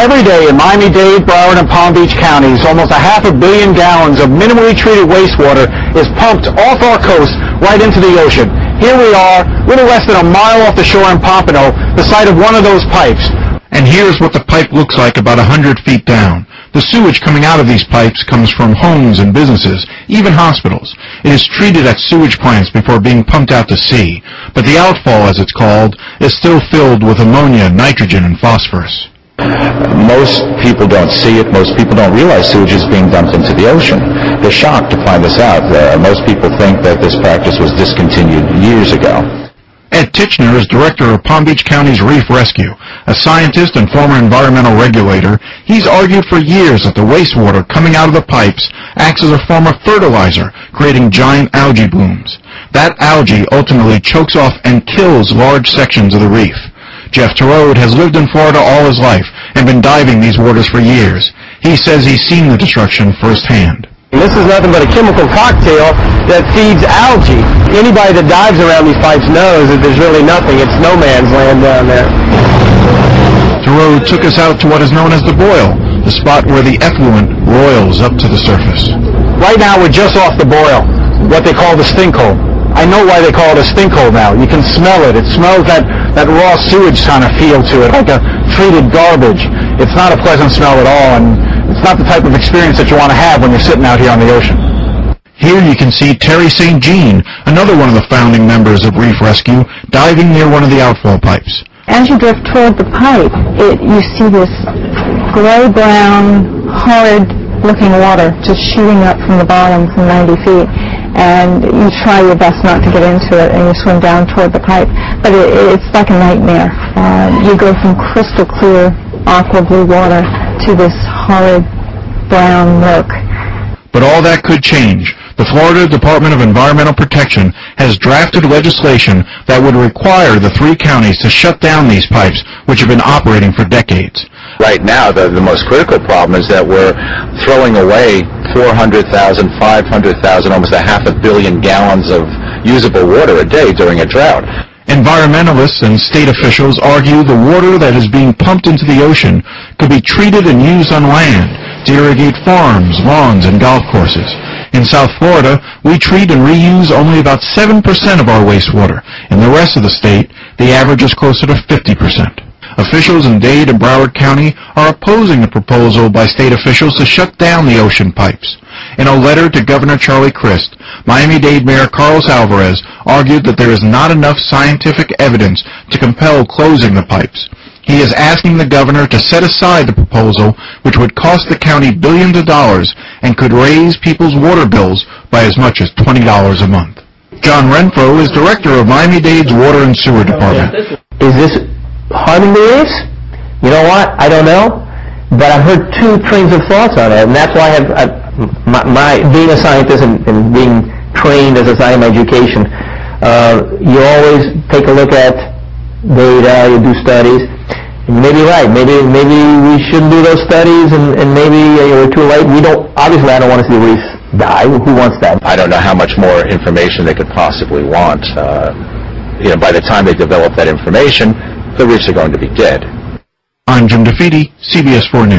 Every day in Miami-Dade, Broward, and Palm Beach counties, almost a half a billion gallons of minimally treated wastewater is pumped off our coast right into the ocean. Here we are, little less than a mile off the shore in Pompano, the site of one of those pipes. And here's what the pipe looks like about a hundred feet down. The sewage coming out of these pipes comes from homes and businesses, even hospitals. It is treated at sewage plants before being pumped out to sea, but the outfall, as it's called, is still filled with ammonia, nitrogen, and phosphorus. Most people don't see it. Most people don't realize sewage is being dumped into the ocean. They're shocked to find this out. Uh, most people think that this practice was discontinued years ago. Ed Tichenor is director of Palm Beach County's Reef Rescue. A scientist and former environmental regulator, he's argued for years that the wastewater coming out of the pipes acts as a form of fertilizer, creating giant algae blooms. That algae ultimately chokes off and kills large sections of the reef. Jeff Terode has lived in Florida all his life and been diving these waters for years. He says he's seen the destruction firsthand. This is nothing but a chemical cocktail that feeds algae. Anybody that dives around these pipes knows that there's really nothing. It's no man's land down there. Terode took us out to what is known as the boil, the spot where the effluent roils up to the surface. Right now we're just off the boil, what they call the stink hole. I know why they call it a stink hole now. You can smell it. It smells that, that raw sewage kind of feel to it, like a treated garbage. It's not a pleasant smell at all, and it's not the type of experience that you want to have when you're sitting out here on the ocean. Here you can see Terry St. Jean, another one of the founding members of Reef Rescue, diving near one of the outfall pipes. As you drift toward the pipe, it, you see this gray-brown, hard looking water just shooting up from the bottom from 90 feet and you try your best not to get into it, and you swim down toward the pipe. But it, it's like a nightmare. Uh, you go from crystal clear aqua blue water to this horrid brown murk. But all that could change. The Florida Department of Environmental Protection has drafted legislation that would require the three counties to shut down these pipes, which have been operating for decades. Right now, the, the most critical problem is that we're throwing away 400,000, 500,000, almost a half a billion gallons of usable water a day during a drought. Environmentalists and state officials argue the water that is being pumped into the ocean could be treated and used on land to irrigate farms, lawns, and golf courses. In South Florida, we treat and reuse only about 7% of our wastewater. In the rest of the state, the average is closer to 50%. Officials in Dade and Broward County are opposing the proposal by state officials to shut down the ocean pipes. In a letter to Governor Charlie Crist, Miami-Dade Mayor Carlos Alvarez argued that there is not enough scientific evidence to compel closing the pipes. He is asking the governor to set aside the proposal, which would cost the county billions of dollars and could raise people's water bills by as much as $20 a month. John Renfrow is director of Miami-Dade's Water and Sewer Department. Is this harming the reefs? You know what? I don't know. But I've heard two trains of thoughts on it, and that's why I have, I, my, my, being a scientist and, and being trained as a science education, uh, you always take a look at data, you do studies, you may be right. Maybe maybe we shouldn't do those studies, and, and maybe uh, we're too late. We don't. Obviously, I don't want to see the reefs die. Who wants that? I don't know how much more information they could possibly want. Uh, you know, by the time they develop that information, the reefs are going to be dead. I'm Jim DeFede, CBS 4 News.